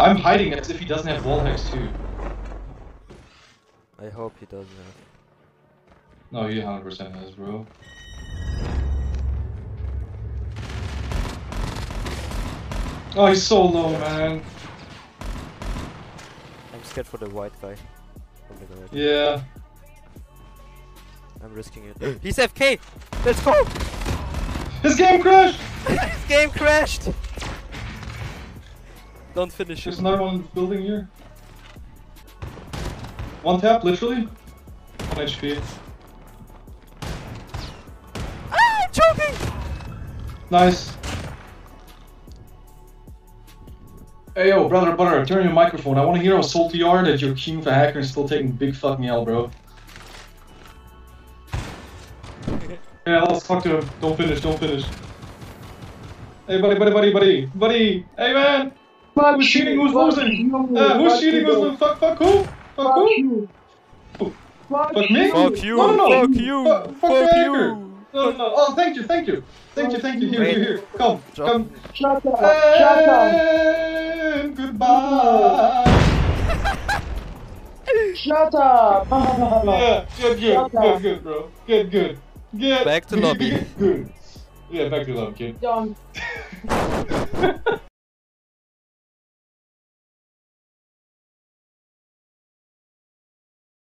I'm hiding as if he doesn't have wall hacks too. I hope he doesn't have. No, he 100% has, bro. Oh, he's so low, man. I'm scared for the white guy. Oh the. Yeah. I'm risking it. He's FK! Let's go! His game crashed! His game crashed! Don't finish There's him. another one in the building here. One tap, literally. One HP. Ah, I'm choking! Nice. Hey yo, brother, brother, turn your microphone. I want to hear on Salty R that you're king a hacker and still taking big fucking L, bro. Yeah, let's talk to him. Don't finish, don't finish. Hey, buddy, buddy, buddy, buddy, buddy. Hey, man. Fuck Who's cheating? you, Who's losing? Uh, who's fuck cheating? Who's losing? Fuck, fuck who? Fuck Fuck who? Fuck Fuck me? Fuck you! No, no, no. Fuck you! Fuck- fuck Fuck you! No, no, no. Oh, thank you, thank you. Thank you, thank you. Here, Wait. here, here. Come, Drop. come. Shut up, shut up, goodbye. shut up. Yeah, good, good, Shut good, up. good, bro. Good, good. Good. Back to lobby. Good, good. Yeah, back to lobby, kid. Don't.